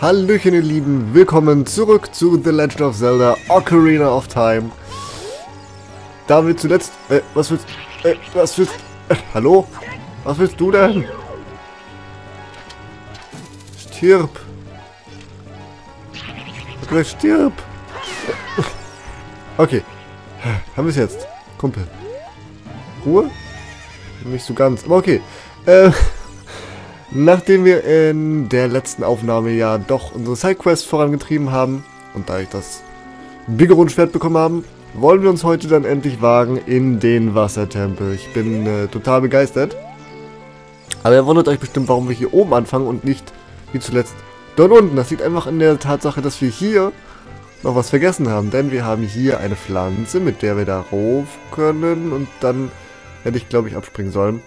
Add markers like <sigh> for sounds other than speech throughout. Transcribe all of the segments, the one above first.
Hallöchen ihr Lieben, willkommen zurück zu The Legend of Zelda Ocarina of Time. Da wir zuletzt... Äh, was willst... Äh, was willst... Äh, hallo? Was willst du denn? Stirb. Okay, stirb. Okay. Haben wir es jetzt. Kumpel. Ruhe? Nicht so ganz, aber okay. Äh... Nachdem wir in der letzten Aufnahme ja doch unsere Sidequest vorangetrieben haben und da ich das Bigeron-Schwert bekommen haben, wollen wir uns heute dann endlich wagen in den Wassertempel. Ich bin äh, total begeistert. Aber ihr wundert euch bestimmt, warum wir hier oben anfangen und nicht wie zuletzt dort unten. Das liegt einfach in der Tatsache, dass wir hier noch was vergessen haben. Denn wir haben hier eine Pflanze, mit der wir da rauf können. Und dann hätte ich, glaube ich, abspringen sollen.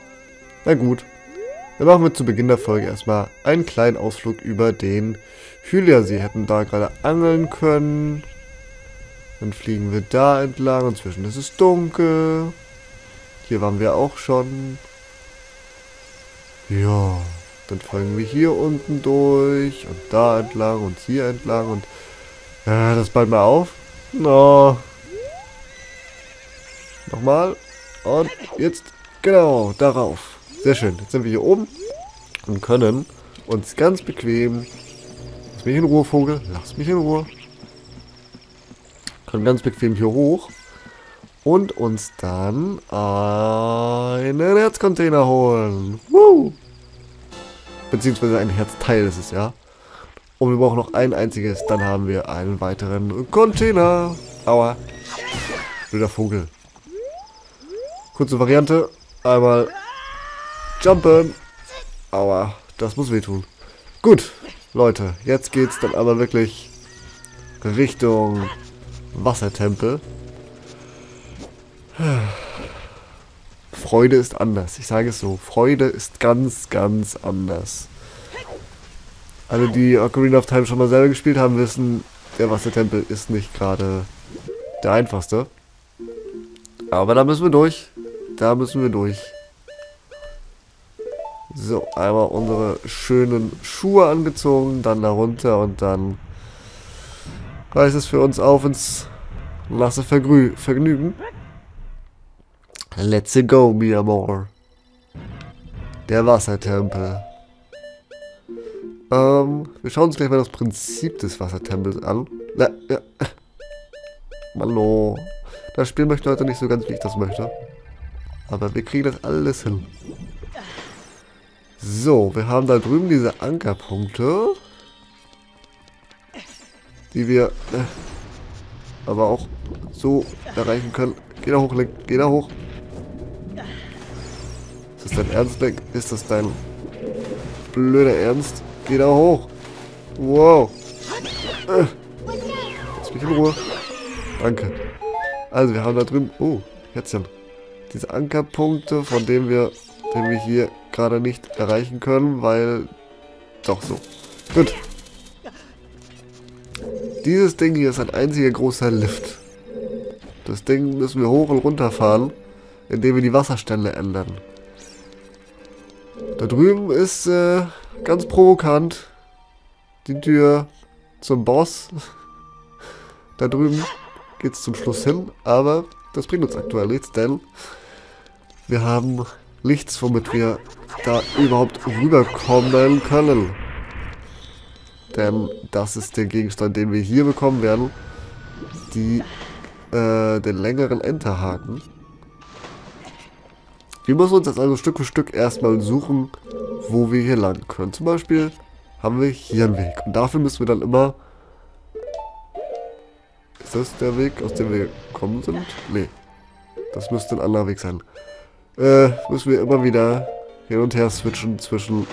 Na gut, dann machen wir zu Beginn der Folge erstmal einen kleinen Ausflug über den Hylia-See. Hätten da gerade angeln können. Dann fliegen wir da entlang. Inzwischen ist es dunkel. Hier waren wir auch schon. Ja, dann folgen wir hier unten durch und da entlang und hier entlang und ja, das bald mal auf. No. Nochmal. Und jetzt genau darauf. Sehr schön. Jetzt sind wir hier oben und können uns ganz bequem... Lass mich in Ruhe, Vogel. Lass mich in Ruhe. Können ganz bequem hier hoch und uns dann einen Herzcontainer holen. Woo! Beziehungsweise ein Herzteil ist es, ja. Und wir brauchen noch ein einziges, dann haben wir einen weiteren Container. Aua. Blöder Vogel. Kurze Variante. Einmal Jumpen. Aua, das muss wehtun. Gut, Leute, jetzt geht's dann aber wirklich Richtung Wassertempel. Freude ist anders. Ich sage es so. Freude ist ganz, ganz anders. Alle, die Ocarina of Time schon mal selber gespielt haben, wissen, der Wassertempel ist nicht gerade der einfachste. Aber da müssen wir durch. Da müssen wir durch. So, einmal unsere schönen Schuhe angezogen, dann darunter und dann reißt es für uns auf ins nasse Vergrü Vergnügen. Let's go, mi amor. Der Wassertempel. Ähm, wir schauen uns gleich mal das Prinzip des Wassertempels an. Na, ja. Hallo. Das Spiel möchte heute nicht so ganz, wie ich das möchte. Aber wir kriegen das alles hin. So, wir haben da drüben diese Ankerpunkte. Die wir äh, aber auch so erreichen können. Geh da hoch, Link. Geh da hoch. Ist das dein Ernst, Link? Ist das dein blöder Ernst? Geh da hoch. Wow. Äh. Lass mich in Ruhe. Danke. Also, wir haben da drüben... Oh, Herzchen. Diese Ankerpunkte, von denen wir, den wir hier gerade nicht erreichen können, weil... Doch so. Gut. Dieses Ding hier ist ein einziger großer Lift. Das Ding müssen wir hoch und runter fahren, indem wir die Wasserstände ändern. Da drüben ist äh, ganz provokant die Tür zum Boss. <laughs> da drüben geht es zum Schluss hin, aber das bringt uns aktuell nichts, denn wir haben nichts, womit wir da überhaupt rüberkommen können. Denn das ist der Gegenstand, den wir hier bekommen werden. Die, äh, den längeren Enterhaken. Wir müssen uns jetzt also Stück für Stück erstmal suchen, wo wir hier lang können. Zum Beispiel haben wir hier einen Weg. Und dafür müssen wir dann immer... Ist das der Weg, aus dem wir gekommen sind? Nee. Das müsste ein anderer Weg sein. Äh, müssen wir immer wieder hin und her switchen zwischen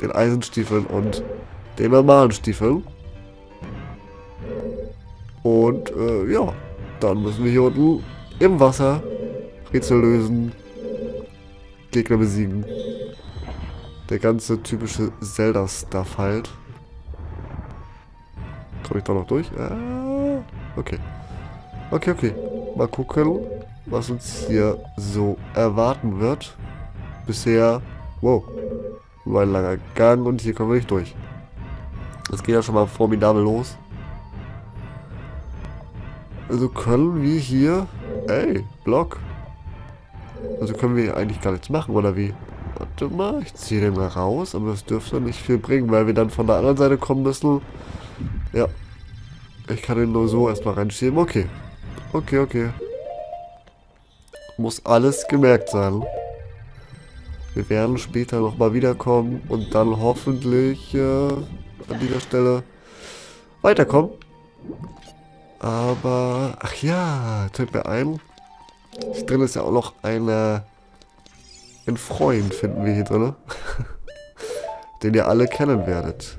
den Eisenstiefeln und den normalen Stiefeln. Und äh, ja, dann müssen wir hier unten im Wasser Rätsel lösen, Gegner besiegen. Der ganze typische Zelda-Stuff halt. Komme ich da noch durch? Ah, okay. Okay, okay. Mal gucken, was uns hier so erwarten wird bisher... Wow. Nur ein langer Gang und hier kommen wir nicht durch. Das geht ja schon mal formidabel los. Also können wir hier... Ey, Block. Also können wir eigentlich gar nichts machen, oder wie? Warte mal, ich ziehe den mal raus, aber das dürfte nicht viel bringen, weil wir dann von der anderen Seite kommen müssen. Ja. Ich kann den nur so erstmal reinschieben. Okay. Okay, okay. Muss alles gemerkt sein. Wir werden später nochmal wiederkommen und dann hoffentlich äh, an dieser Stelle weiterkommen. Aber, ach ja, fällt mir ein. Hier drin ist ja auch noch eine, ein Freund, finden wir hier drin. <laughs> Den ihr alle kennen werdet.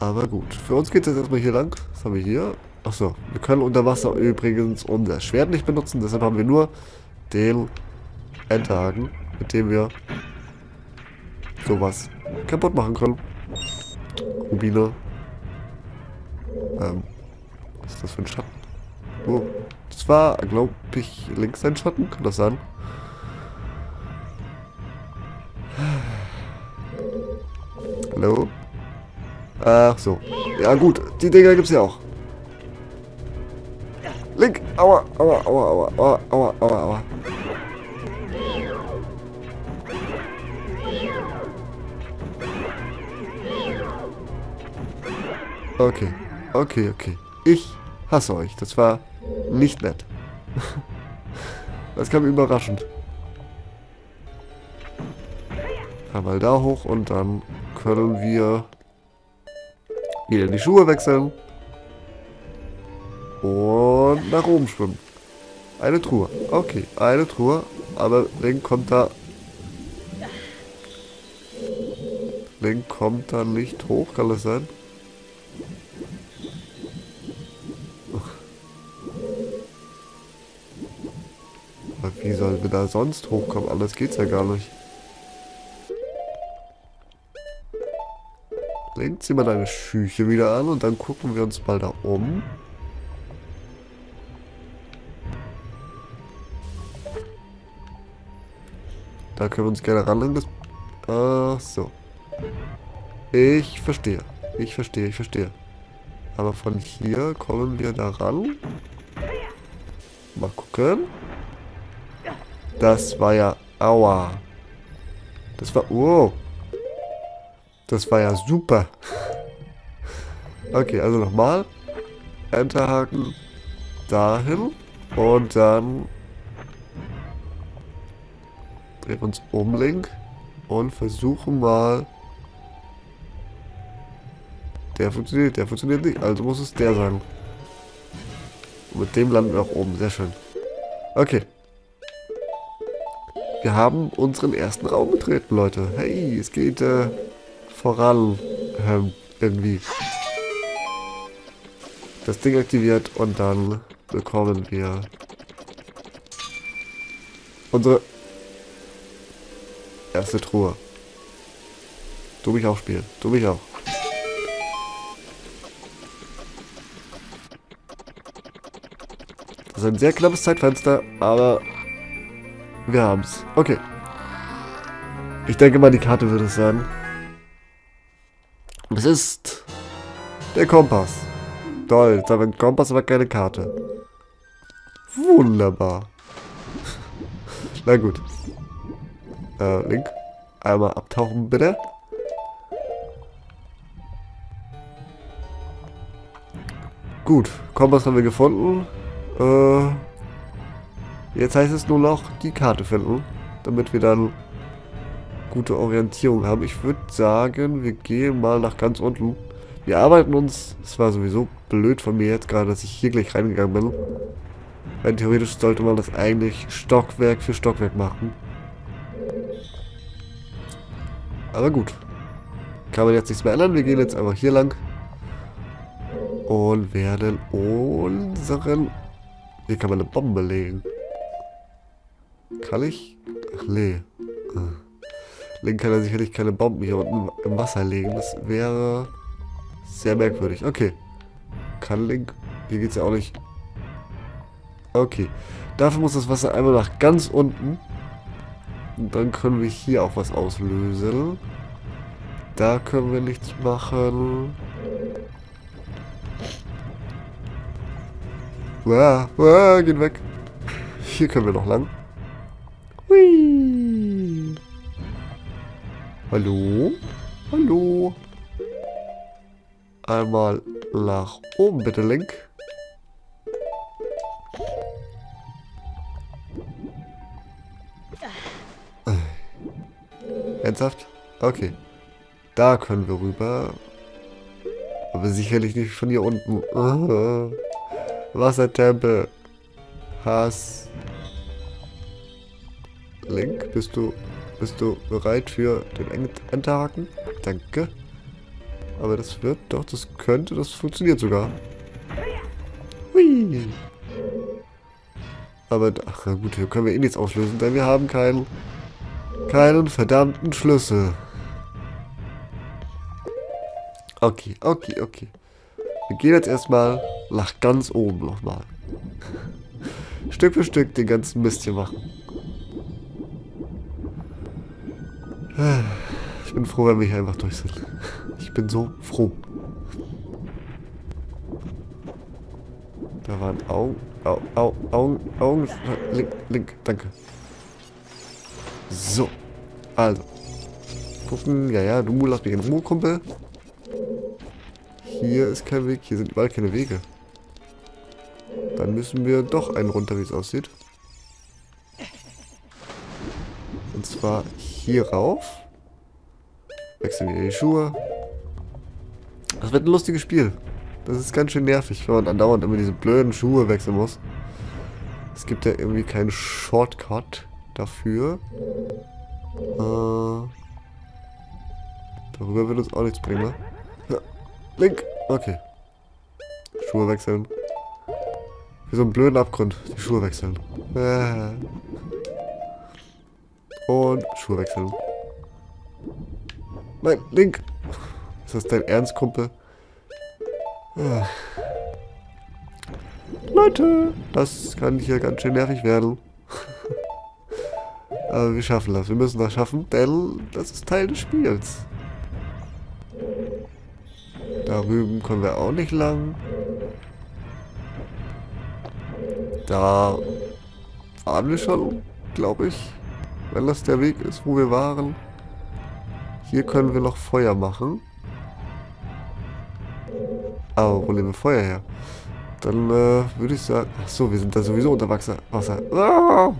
Aber gut, für uns geht es jetzt erstmal hier lang. Was haben wir hier? Achso, wir können unter Wasser übrigens unser Schwert nicht benutzen. Deshalb haben wir nur den Endhaken, mit dem wir sowas kaputt machen können. Rubine. Ähm, was ist das für ein Schatten? Oh, das war, glaube ich, links ein Schatten. Kann das sein? Hallo? Ach so. Ja gut, die Dinger gibt's ja auch. Aua, aua, aua, aua, aua, aua, aua. Okay, okay, okay. Ich hasse euch. Das war nicht nett. <laughs> Das kam überraschend. Einmal da hoch und dann können wir wieder die Schuhe wechseln. Und nach oben schwimmen. Eine Truhe. Okay, eine Truhe. Aber Link kommt da... Link kommt da nicht hoch, kann das sein? Wie sollen wir da sonst hochkommen? Anders geht's ja gar nicht. Link, zieh mal deine Schüche wieder an und dann gucken wir uns mal da um. Da können wir uns gerne ranlegen. Ach so. Ich verstehe. Ich verstehe, ich verstehe. Aber von hier kommen wir da ran. Mal gucken. Das war ja... Aua. Das war... Oh. Das war ja super. Okay, also nochmal. Enterhaken. Dahin. Und dann... Drehen uns um, Link. Und versuchen mal... Der funktioniert, der funktioniert nicht. Also muss es der sein. Und mit dem landen wir auch oben. Sehr schön. Okay. Wir haben unseren ersten Raum betreten, Leute. Hey, es geht äh, voran. Ähm, irgendwie. Das Ding aktiviert und dann bekommen wir unsere erste Truhe. Du mich auch spielen. Du mich auch. Das ist ein sehr knappes Zeitfenster, aber wir haben's. Okay. Ich denke mal, die Karte wird es sein. Es ist der Kompass. Toll, jetzt haben wir einen Kompass, aber keine Karte. Wunderbar. <laughs> Na gut. Äh, Link. Einmal abtauchen, bitte. Gut, Kompass haben wir gefunden. Äh, Jetzt heißt es nur noch die Karte finden, damit wir dann gute Orientierung haben. Ich würde sagen, wir gehen mal nach ganz unten. Wir arbeiten uns, es war sowieso blöd von mir jetzt gerade, dass ich hier gleich reingegangen bin. Weil theoretisch sollte man das eigentlich Stockwerk für Stockwerk machen. Aber gut. Kann man jetzt nichts mehr ändern. Wir gehen jetzt einfach hier lang. Und werden unseren... Hier kann man eine Bombe legen. Kann ich? Ach nee. Link kann er sicherlich keine Bomben hier unten im Wasser legen. Das wäre sehr merkwürdig. Okay. Kann Link? Hier geht's ja auch nicht. Okay. Dafür muss das Wasser einmal nach ganz unten. Dann können wir hier auch was auslösen. Da können wir nichts machen. Uah, uah, geht weg. Hier können wir noch lang. Hui. Hallo? Hallo? Einmal nach oben bitte, Link. Ernsthaft? Okay. Da können wir rüber. Aber sicherlich nicht von hier unten. <laughs> Wassertempel. Hass. Link, bist du, bist du bereit für den Enterhaken? Danke. Aber das wird doch, das könnte, das funktioniert sogar. Hui. Aber, ach gut, hier können wir eh nichts auslösen, denn wir haben keinen, keinen verdammten Schlüssel. Okay, okay, okay. Wir gehen jetzt erstmal nach ganz oben nochmal. <laughs> Stück für Stück den ganzen Mist hier machen. <sighs> Ich bin froh, wenn wir hier einfach durch sind. <laughs> Ich bin so froh. Da waren Augen, Au, Au, Augen, Augen, Link, Link, danke. So, also. Gucken, ja, ja, du lass mich in Ruhe, Kumpel. Hier ist kein Weg, hier sind überall keine Wege. Dann müssen wir doch einen runter, wie es aussieht. Und zwar hier rauf. Wechseln wir die Schuhe. Das wird ein lustiges Spiel. Das ist ganz schön nervig, wenn man andauernd immer diese blöden Schuhe wechseln muss. Es gibt ja irgendwie keinen Shortcut dafür. Äh, darüber wird uns auch nichts bringen, ne? Ja. Link! Okay. Schuhe wechseln. Wie so einen blöden Abgrund. Die Schuhe wechseln. Äh. Und Schuhe wechseln. Nein, Link! Ist das dein Ernst, Kumpel? Ja. Leute, das kann hier ganz schön nervig werden. Aber wir schaffen das. Wir müssen das schaffen, denn das ist Teil des Spiels. Da drüben kommen wir auch nicht lang. Da waren wir schon, glaube ich. Wenn das der Weg ist, wo wir waren. Hier können wir noch Feuer machen. Aber wo nehmen wir Feuer her? Dann äh, würde ich sagen... Ach so, wir sind da sowieso unter Wasser. Wasser. Ah!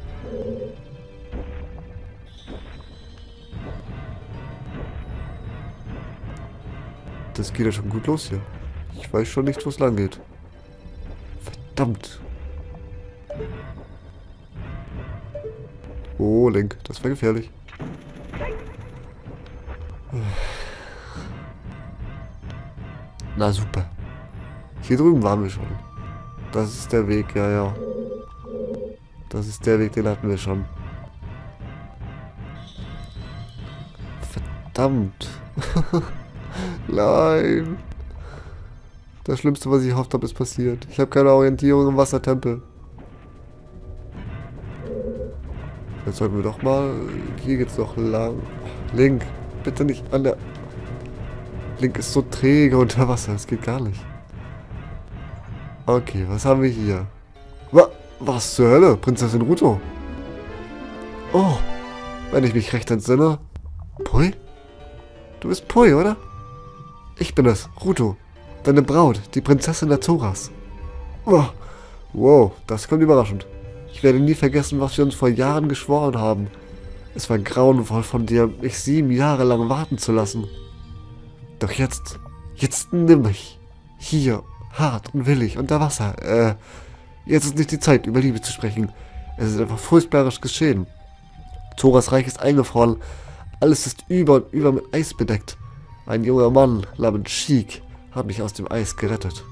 Das geht ja schon gut los hier. Ich weiß schon nicht, wo es lang geht. Verdammt. Oh, Link, das war gefährlich. Na super. Hier drüben waren wir schon. Das ist der Weg, ja, ja. Das ist der Weg, den hatten wir schon. Verdammt. <laughs> Nein. Das Schlimmste, was ich hofft habe, ist passiert. Ich habe keine Orientierung im Wassertempel. Jetzt sollten wir doch mal... Hier geht's doch lang. Link, bitte nicht an der... Link ist so träge unter Wasser, das geht gar nicht. Okay, was haben wir hier? Wa was zur Hölle? Prinzessin Ruto. Oh, wenn ich mich recht entsinne. Pui? Du bist Pui, oder? Ich bin es, Ruto. Deine Braut, die Prinzessin der Zoras. Oh, wow, das kommt überraschend. Ich werde nie vergessen, was wir uns vor Jahren geschworen haben. Es war grauenvoll von dir, mich sieben Jahre lang warten zu lassen. Doch jetzt, jetzt nimm mich. Hier, hart und willig, unter Wasser. Äh, jetzt ist nicht die Zeit, über Liebe zu sprechen. Es ist einfach furchtbares geschehen. Zoras Reich ist eingefroren. Alles ist über und über mit Eis bedeckt. Ein junger Mann namens Sheik hat mich aus dem Eis gerettet.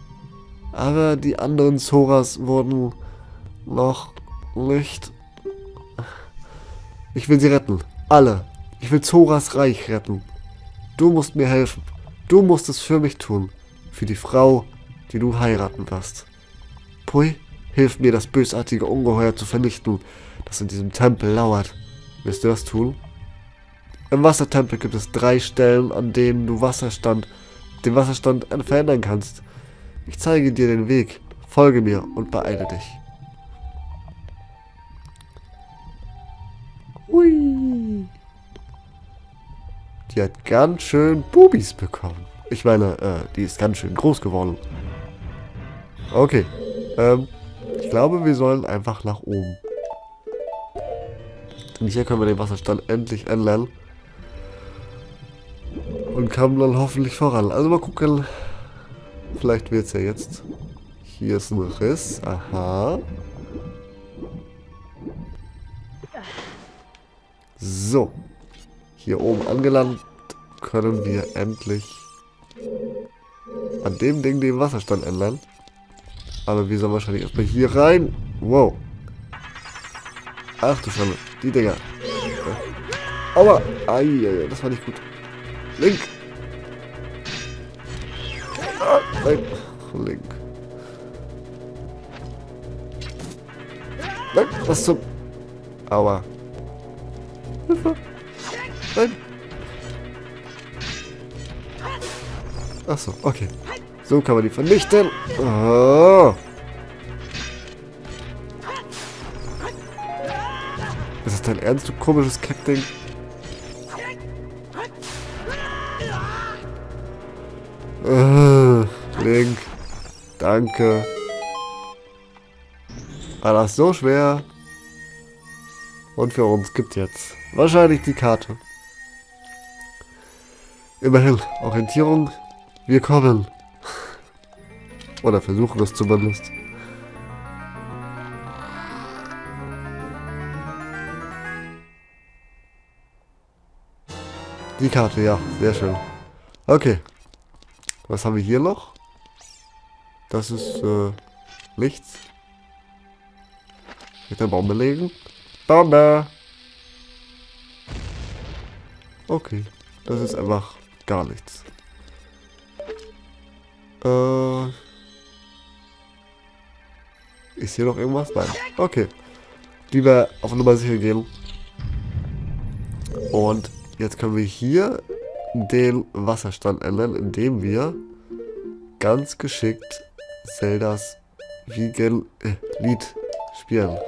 Aber die anderen Zoras wurden noch nicht... Ich will sie retten. Alle. Ich will Zoras Reich retten. Du musst mir helfen. Du musst es für mich tun. Für die Frau, die du heiraten wirst. Pui, hilf mir, das bösartige Ungeheuer zu vernichten, das in diesem Tempel lauert. Wirst du das tun? Im Wassertempel gibt es drei Stellen, an denen du Wasserstand, den Wasserstand verändern kannst. Ich zeige dir den Weg. Folge mir und beeile dich. Hui. Die hat ganz schön Bubis bekommen. Ich meine, äh, die ist ganz schön groß geworden. Okay. Ähm, ich glaube, wir sollen einfach nach oben. Und hier können wir den Wasserstand endlich ändern. Und kommen dann hoffentlich voran. Also mal gucken. Vielleicht wird es ja jetzt. Hier ist ein Riss. Aha. So. Hier oben angelandet können wir endlich an dem Ding den Wasserstand ändern. Aber wir sollen wahrscheinlich erstmal hier rein. Wow. Ach du Schande. Die Dinger. Aua. Ai, das war nicht gut. Link. Ah, nein. Link. Nein, was zum... Aua. Hilfe. Nein. Achso, okay. So kann man die vernichten. Oh. Ist das dein Ernst, du komisches Kackding? Link. Danke. War das so schwer? Und für uns gibt jetzt wahrscheinlich die Karte. Immerhin, Orientierung, wir kommen. Oder versuchen es zumindest. Die Karte, ja, sehr schön. Okay. Was haben wir hier noch? Das ist, äh, nichts. Mit der Bombe legen. Bombe! Okay. Das ist einfach gar nichts. Äh... Ist hier noch irgendwas? Nein. Okay. Lieber auf Nummer sicher gehen. Und jetzt können wir hier den Wasserstand ändern, indem wir ganz geschickt Zeldas Wiegel äh, Lied spielen.